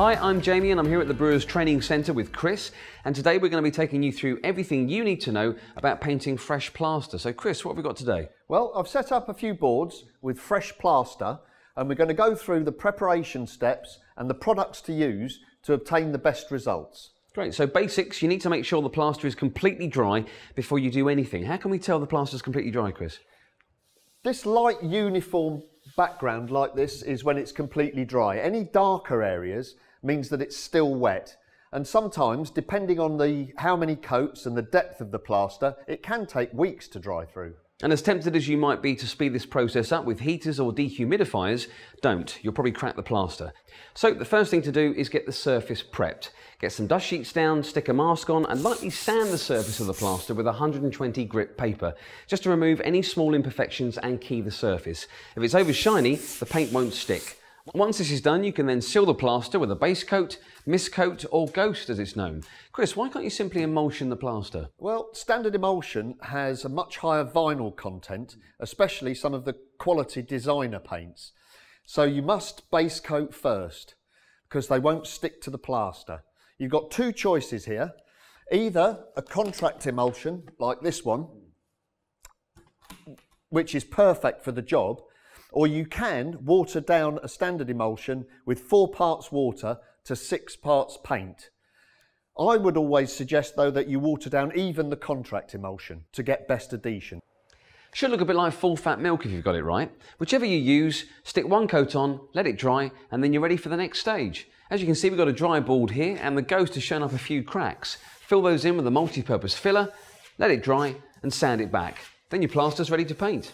Hi, I'm Jamie and I'm here at the Brewers Training Centre with Chris. And today we're going to be taking you through everything you need to know about painting fresh plaster. So, Chris, what have we got today? Well, I've set up a few boards with fresh plaster and we're going to go through the preparation steps and the products to use to obtain the best results. Great. So, basics you need to make sure the plaster is completely dry before you do anything. How can we tell the plaster is completely dry, Chris? This light uniform background like this is when it's completely dry. Any darker areas means that it's still wet. And sometimes, depending on the how many coats and the depth of the plaster, it can take weeks to dry through. And as tempted as you might be to speed this process up with heaters or dehumidifiers, don't. You'll probably crack the plaster. So the first thing to do is get the surface prepped. Get some dust sheets down, stick a mask on and lightly sand the surface of the plaster with 120 grit paper, just to remove any small imperfections and key the surface. If it's over shiny, the paint won't stick. Once this is done, you can then seal the plaster with a base coat, mist coat, or ghost as it's known. Chris, why can't you simply emulsion the plaster? Well, standard emulsion has a much higher vinyl content, especially some of the quality designer paints. So you must base coat first because they won't stick to the plaster. You've got two choices here. Either a contract emulsion like this one, which is perfect for the job, or you can water down a standard emulsion with four parts water to six parts paint. I would always suggest though that you water down even the contract emulsion to get best adhesion. Should look a bit like full fat milk if you've got it right. Whichever you use, stick one coat on, let it dry, and then you're ready for the next stage. As you can see, we've got a dry board here, and the ghost has shown up a few cracks. Fill those in with a multi-purpose filler, let it dry, and sand it back. Then your plaster's ready to paint.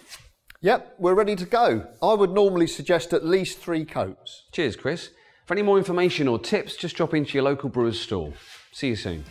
Yep, we're ready to go. I would normally suggest at least three coats. Cheers, Chris. For any more information or tips, just drop into your local Brewers store. See you soon.